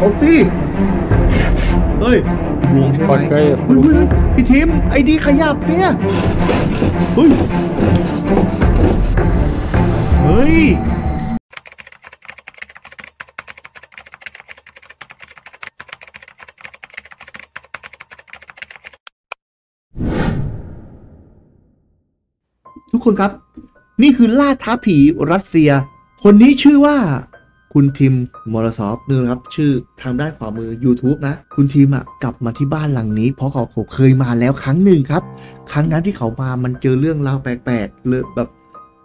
ผมสิเฮ้ยหลวงใช่ไหมเฮ้ยพี่ทิมไอดีขยับเนี่ยเฮ้ยเฮ้ยทุกคนครับ นี่คือล่าท้าผีรัสเซีย คนนี้ชื่อว่า คุณทิมมอรซอฟนึงครับ ชื่อทางด้านขวามือ YouTube นะ คุณทิมอะกลับมาที่บ้านหลังนี้ เพราะเขาเขาเคยมาแล้วครั้งหนึ่งครับ ครั้งนั้นที่เขามามันเจอเรื่องราวแปลกๆเลยแบบ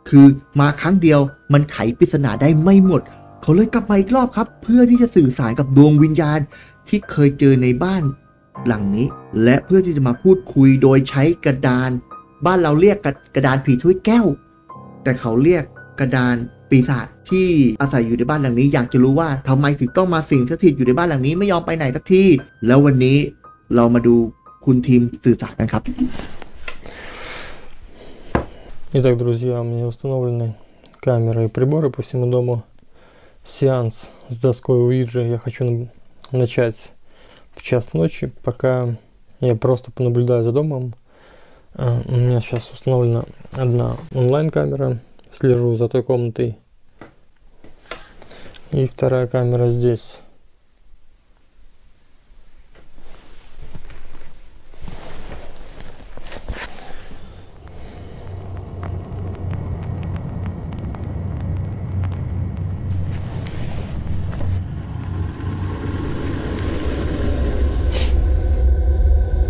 คือมาครั้งเดียวมันไขปริศนาได้ไม่หมด เขาเลยกลับมาอีกรอบครับ เพื่อที่จะสื่อสารกับดวงวิญญาณที่เคยเจอในบ้านหลังนี้ และเพื่อที่จะมาพูดคุยโดยใช้กระดาน บ้านเราเรียกกระกระดานผีถ้วยแก้ว แต่เขาเรียกกระดานปีศาจ ที่อาศัยอยู่ในบ้านหลังนี้ อยากจะรู้ว่าทำไมถึงต้องมาสิงสถิตอยู่ในบ้านหลังนี้ไม่ยอมไปไหนสักทีแล้ววันนี้เรามาดูคุณทีมสื่อสารกันครับ Итак, друзья, у меня установлены камеры и приборы по всему дому. Сеанс с доской Уиджи я хочу н- начать в час ночи, пока я просто понаблюдаю за домом. А, У меня сейчас установлена одна онлайн-камера, слежу за той комнатой. И вторая камера здесь.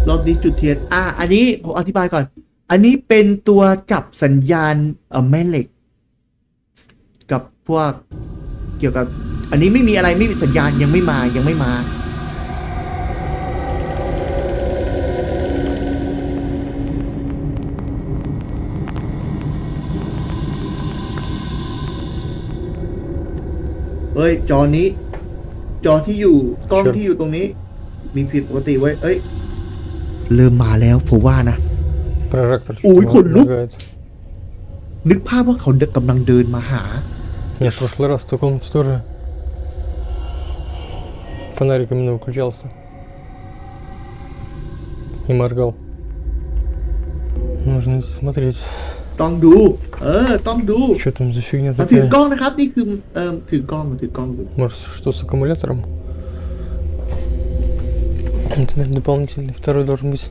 รอบนี้จุดเทียน อ่ะ อันนี้ผมอธิบายก่อน อันนี้เป็นตัวจับสัญญาณเอ่อแม่เหล็ก กับพวกเ กี่ยวกับ อันนี้ไม่มีอะไรไม่มีสัญญาณยังไม่มายังไม่มาเฮ้ย จอนี้ จอที่อยู่กล้องที่อยู่ตรงนี้ มีผิดปกติไว้ เอ้ย เริ่มมาแล้วผมว่านะ โอ้ยคนลุก นึกภาพว่าเขาเดกกำลังเดินมาหา Я в прошлый раз в той комнате тоже фонарик именно выключался. И моргал. Нужно идти смотреть, ต้องดู เออ ต้องดู что там за фигня มาถือ такая. กล้องนะครับ นี่คือ เออถือกล้องมาถือกล้องดู Может, что с аккумулятором? Вот, наверное, дополнительный второй должен быть.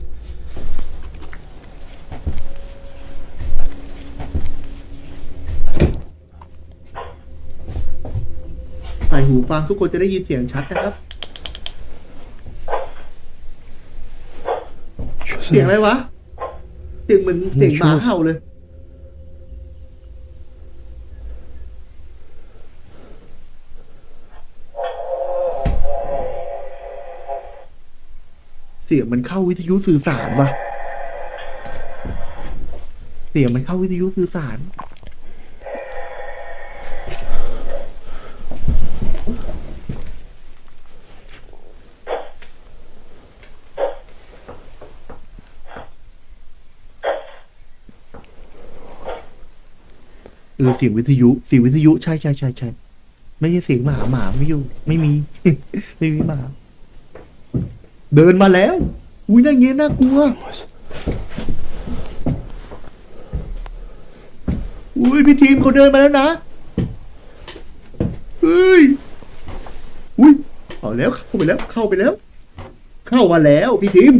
ูฟังทุกคนจะได้ยินเสียงชัดนะครับ เสียงอะไรวะ เสียงเหมือนเสียงหมาเห่าเลย เสียงมันเข้าวิทยุสื่อสารวะเสียงมันเข้าวิทยุสื่อสาร เออเสียงวิทยุเสียงวิทยุใช่ใช่ใช่ใช่ไม่ใช่เสียงหมาหมาไม่อยู่ ไม่มี ไม่มีหมา เดินมาแล้ว อุ้ยน่าเงี้ยน่ากลัวอุ้ยพี่ทีมเขาเดินมาแล้วนะเฮ้ยอุ้ยเอาแล้วเข้าไปแล้ว เข้าไปแล้ว เข้ามาแล้วพี่ทีม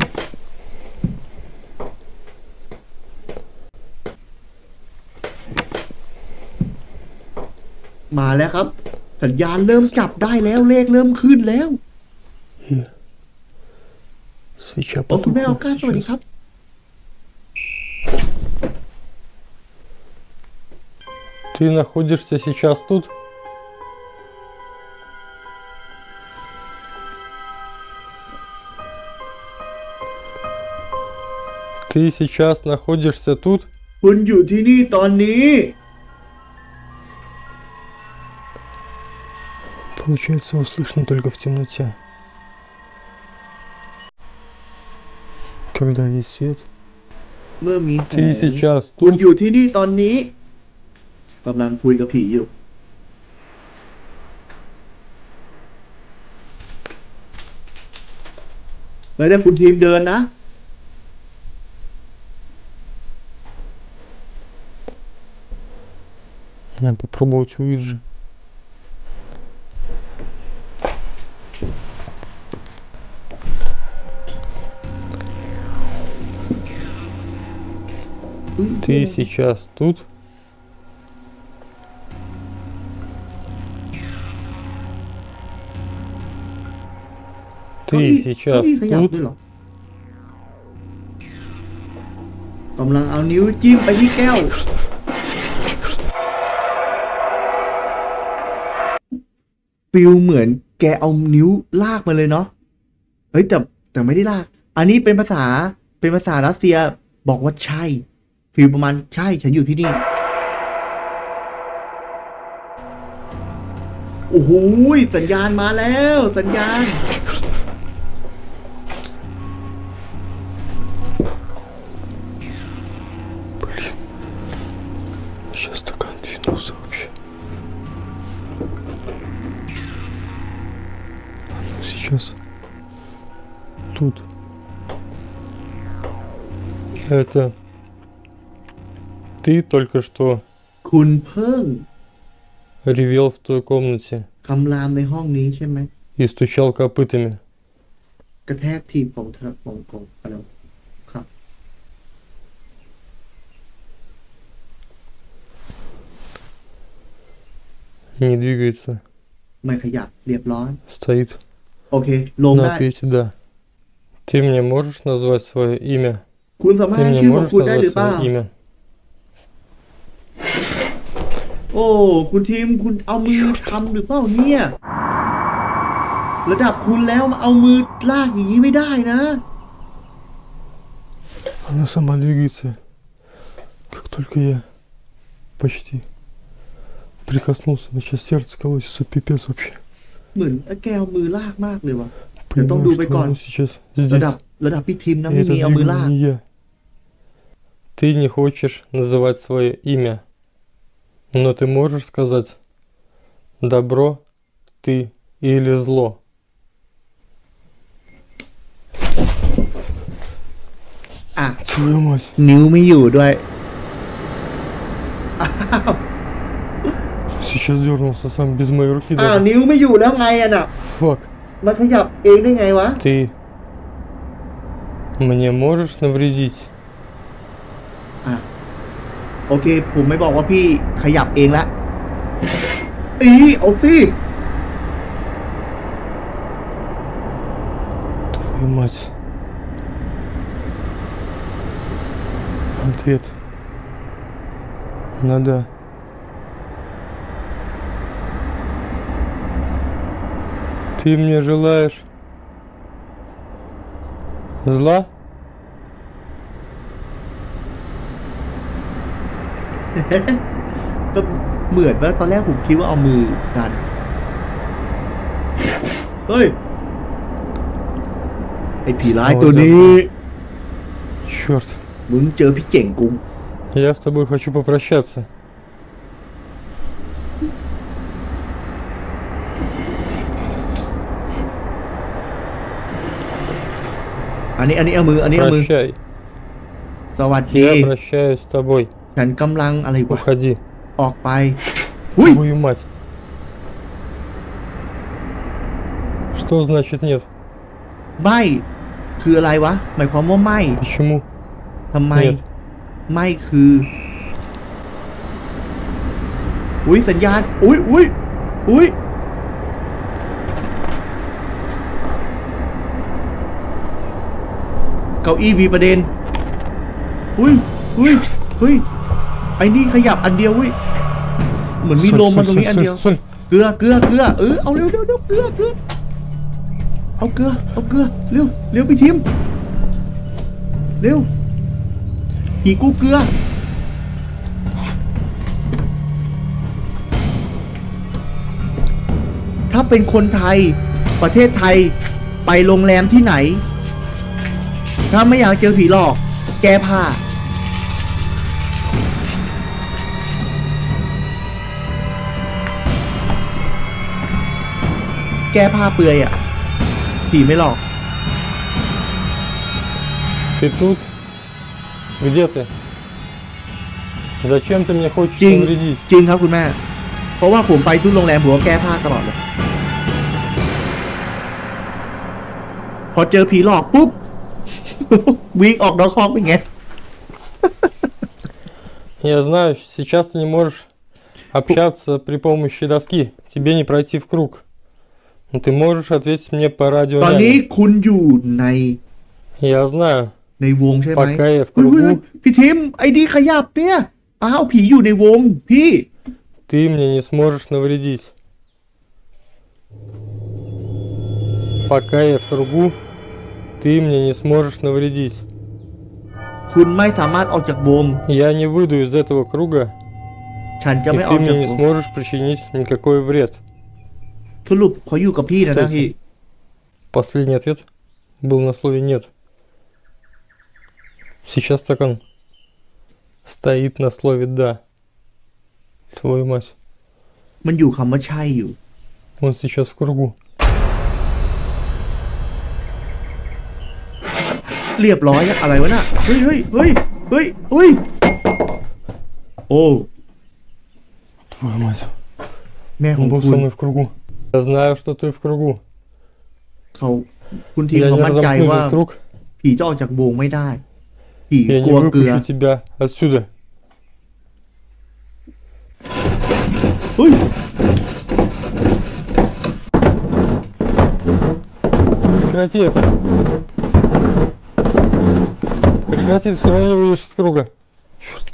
มาแล้วครับ สัญญาณเริ่มจับได้แล้วเลขเริ่มขึ้นแล้ว Свеча โอ้คุณแม่ออ потухла ก้าสวัสดี сейчас. ครับ Ты находишься сейчас тут? Ты сейчас находишься тут? คุณอยู่ที่นี่ตอนนี้ Получается, его слышно только в темноте. Когда есть свет. เมื่อมีแส Ты ง сейчас คุณ тут? อยู่ที่นี่ตอนนี้กำลังคุยกับผีอยู่ ผ ฮ้ยถ้าคุณทีมเดินนะ Надо попробовать Уиджи. сейчас тут? Ты เก้าอี้ сейчас เก้าอี้ขยับ тут? ด้วยเหรอกำลังเอานิ้วจิ้มไปที่แก้ว ฟิลเหมือนแกเอานิ้วลากมาเลยเนาะ เฮ้ยแต่แต่ไม่ได้ลาก อันนี้เป็นภาษาเป็นภาษารัสเซียบอกว่าใช่ ฟิลประมาณใช่ ฉันอยู่ที่นี่ โอ้โหสัญญาณมาแล้ว สัญญาณ Сейчас стакан двинулся вообще. А ну сейчас. Тут. Это ты только что คุณเพิ่ง ревел в той комнате คำรามในห้องนี้ใช่ไหม и стучал копытами. กระแทกทีบของเธอของของอะไรครับ Не двигается. ไม่ขยับเรียบร้อย Стоит. โอเค ลง На ได้ ответе да. Ты мне можешь назвать свое имя? คุณสามารถ Ты ให้ мне ชื่อของ можешь คุณได้หรือ назвать เปล่า свое имя? โอ้ คุณทีมคุณเอามือทำหรือเปล่าเนี่ย ระดับคุณแล้วมาเอามือลากอย่างนี้ไม่ได้นะ Она сама двигается. Как только я почти прикоснулся, сейчас сердце колотится, пипец вообще. เหมือนแกเอามือลากมากเลยว่ะ Я там Понимаю, думаю, что Байкон. оно сейчас ระ здесь. ดับระดับพี่ทีมนะ И ไม่ это มีเอามือลาก двигаю не я. Ты не хочешь называть свое имя, но ты можешь сказать добро ты или зло. อ่ะ Твою мать. นิ้วไม่อยู่ด้วย Сейчас дернулся сам без моей руки อ้าว даже. นิ้วไม่อยู่แล้วไงอ่ะน่ะ Фак. มาขยับเองได้ไงวะ Ты мне можешь навредить? อ่ะ โอเค ผมไม่บอกว่าพี่ขยับเองละอีเอาสิ Твою мать. Ответ. Надо. Ты мне желаешь зла? ก็เหมือนว่าตอนแรกผมคิดว่าเอามือกัน เฮ้ย ไอ้ผีร้ายตัวนี้ Черт. มึงเจอพี่เจ๋งกู Я с тобой хочу попрощаться. อันนี้อันนี้เอามือ อันนี้เอามือ Прощай. สวัสดี Я прощаюсь с тобой. ฉันกำลังอะไรวะ Уходи. ออกไป อุ้ย Твою мать. Что значит нет? ไม่คืออะไรวะ หมายความว่าไม่ Почему? ทำไม Нет. ไม่คือ อุ้ยสัญญาณ อุ้ยอุ้ยอุ้ยเก้าอี้มีประเด็น อุ้ยอุ้ยเฮ้ย ไอ้นี่ขยับอันเดียวเว้ยเหมือนมีลมมาตรงนี้อันเดียวเกลือเกลือเกลือเออเอาเร็วเร็วเกลือเกลือเอาเกลือเอาเกลือเร็วเร็วไปทิมเร็วผีกูเกลือถ้าเป็นคนไทยประเทศไทยไปโรงแรมที่ไหน ถ้าไม่อยากเจอผีหลอก แก้ผ้า แก้ผ้าเปลือยอ่ะ ผีไม่หลอก Ты тут? Где ты? Зачем ты мне хочешь Дing. навредить? จริงครับคุณแม่ เพราะว่าผมไปทุกโรงแรมผมก็แก้ผ้าตลอดเลย พอเจอผีหลอกปุ๊บ วิ่งออกนอกห้องเป็นไง Я знаю, сейчас ты не можешь общаться при помощи доски. Тебе не пройти в круг. Но ты можешь ответить мне по радио. ตอนนี้ реально. คุณอยู่ใน Я знаю. ในวงใช่ไหม Пока я в เฮ้ยเฮ้ย кругу, พี่ทิมไอ้นี่ขยับเนี่ย อ้าวผีอยู่ในวง พี่ ты мне не сможешь навредить. Пока я в кругу, ты мне не сможешь навредить. คุณไม่สามารถออกจากวง Я не выйду из этого круга, ฉันจะ и ไม่อ ты อกจาก мне не วง сможешь причинить никакой вред. สรุปเขาอยู่กับพี่นะนะ Кстати. พี่ Последний ответ был на слове «нет». Сейчас так он стоит на слове «да». Твою мать. มันอยู่คำว่าใช่อยู่ Он сейчас в кругу. เรียบร้อยอะอะไรวะน่ะ เฮ้ยเฮ้ยเฮ้ยเฮ้ยเฮ้ย โอ้ Твою мать. แม่ของ Он был คุ со ณ мной в кругу. Я знаю, что ты в кругу. เขาคุณทีม Я เขา не มั่นใจ разомкну ว่า этот круг. ผีจะออกจากวงไม่ได้ ผี Я ก не ลัวเกลือ выпущу тебя отсюда. เฮ้ย Прекрати это. Прекрати, ты все равно не выйдешь из круга. Черт.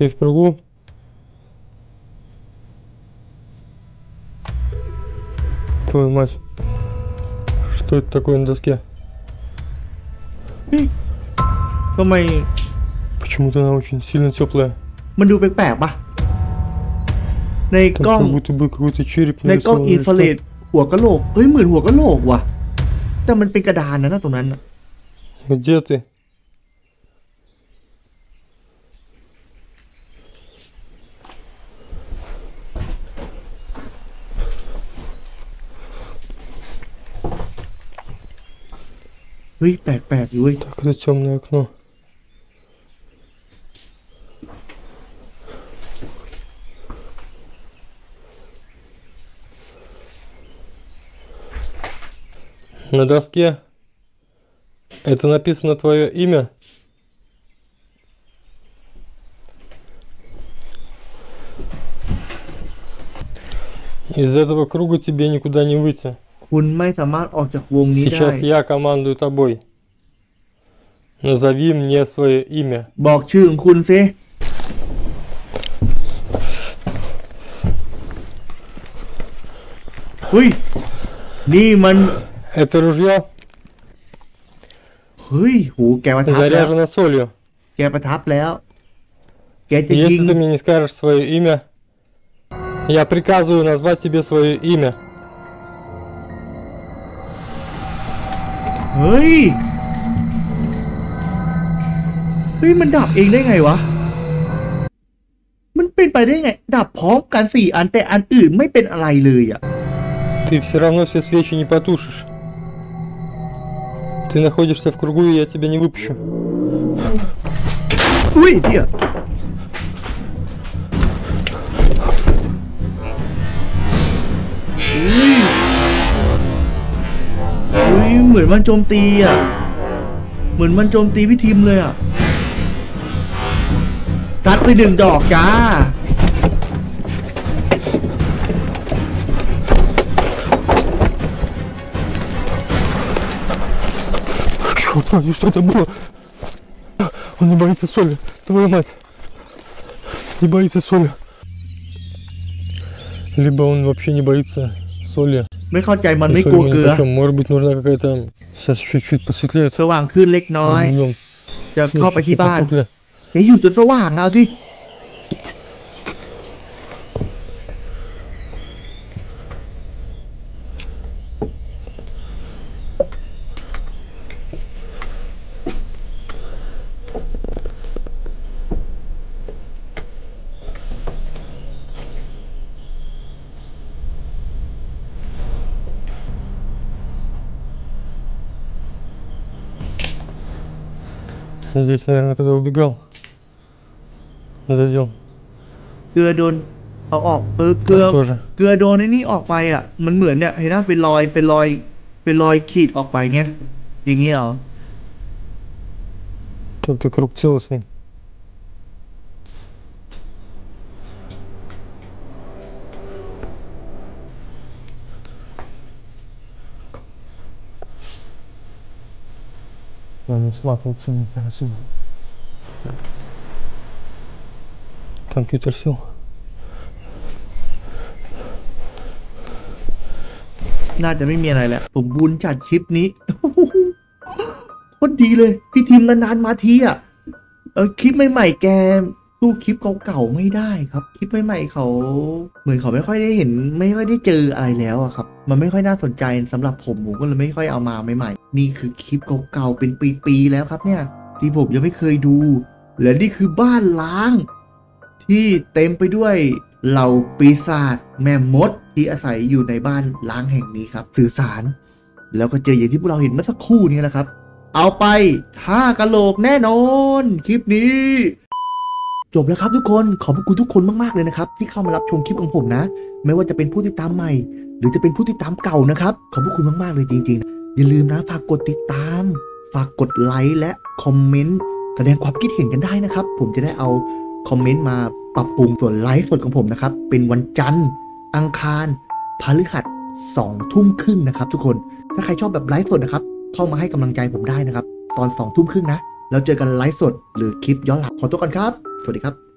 Ты в кругу? Твою мать. Что это такое на доске? ทำไม Почему-то она очень сильно теплая. มันดูแปลกๆปะใน Там กล้อง как будто бы какой-то череп ในกล้อง нарисован อิ или นฟราเรด что. หัวกะโหลกเฮ้ยเหมือนหัวกะโหลกว่ะ แต่มันเป็นกระดานนะนะตรงนั้นน่ะ Где ты? เฮ้ยแปลกๆอยู่เว้ย Так, это темное окно. На доске это написано твое имя? Из этого круга тебе никуда не выйти. คุณไม่สามารถออกจากวงนี้ได้ Сейчас я командую тобой. Назови мне свое имя. บอกชื่อของคุณซิเฮ้ย นี่มัน Это ружье เฮ้ยโหแกประทับแล้ว заряжено солью. แกประทับแล้ว แกจะยิง Если ты мне не скажешь свое имя, я приказываю назвать тебе свое имя. เฮ้ย เฮ้ย มันดับเองได้ไงวะ มันเป็นไปได้ไง ดับพร้อมกันสี่อันแต่อันอื่นไม่เป็นอะไรเลยอ่ะ Ты все равно все свечи не потушишь. Ты находишься в кругу, и я тебя не выпущу. อุ้ยเที่ยอุ้ยอุ้ย เหมือนมันโจมตีอ่ะ เหมือนมันโจมตีพี่ทีมเลยอ่ะซัดไปหนึ่งดอกจ้า Ой, что это было? Он не боится соли. Твою мать. Не боится соли. Либо он вообще не боится соли. ไม่เข้าใจมัน и ไม่ соли กลัว мы เกลื не อ почем. Может быть нужна какая-то... Сейчас чуть-чуть посветлеет. สว่างขึ้นเล็กน้อย Идем. จะเข้าไปที่บ้าน Потухли. อย่าอยู่จนสว่างเอาสิ Здесь, наверное, когда убегал. Задел. เกลือโดนเอาออกเออเกลือ Там тоже. เกลือโดนไอ้นี่ออกไปอ่ะ มันเหมือนเนี่ยเห็นไหมเป็นรอยเป็นรอย เป็นรอยขีดออกไปเงี้ยอย่างเงี้ยเหรอ Тут круг целостный. Władysław Olsynka Sił. Komputer Sił. น่าจะไม่มีอะไรแล้วสมบูรณ์จัดคลิปนี้ โคตรดีเลย พี่ทีมนานๆมาทีอะ เออคลิปใหม่ๆแก สู้คลิปเก่าๆไม่ได้ครับ คลิปใหม่ๆเขา เหมือนเขาไม่ค่อยได้เห็น ไม่ค่อยได้เจออะไรแล้วอะครับ มันไม่ค่อยน่าสนใจสำหรับผมผมก็เลยไม่ค่อยเอามาใหม่ๆนี่คือคลิปเก่าๆเป็นปีๆแล้วครับเนี่ย ที่ผมยังไม่เคยดู และนี่คือบ้านล้าง ที่เต็มไปด้วยเหล่าปีศาจแม่มดที่อาศัยอยู่ในบ้านล้างแห่งนี้ครับ สื่อสาร แล้วก็เจออย่างที่พวกเราเห็นเมื่อสักครู่นี้แหละครับ เอาไปท่ากะโหลกแน่นอน คลิปนี้ จบแล้วครับทุกคนขอบคุณทุกคนมากๆเลยนะครับ ที่เข้ามารับชมคลิปของผมนะ ไม่ว่าจะเป็นผู้ติดตามใหม่ หรือจะเป็นผู้ติดตามเก่านะครับ ขอบคุณมากๆเลยจริงๆ อย่าลืมนะฝากกดติดตาม ฝากกดไลค์และคอมเมนต์แสดงความคิดเห็นกันได้นะครับ ผมจะได้เอาคอมเมนต์มาปรับปรุงส่วนไลฟ์สดของผมนะครับ เป็นวันจันทร์ อังคารพฤหัสสองทุ่มครึ่งนะครับ ทุกคนถ้าใครชอบแบบไลฟ์สดนะครับเข้ามาให้กำลังใจผมได้นะครับ ตอนสองทุ่มครึ่งนะแล้วเจอกันไลฟ์สดหรือคลิปย้อนหลังขอตัวก่อนครับ สวัสดีครับ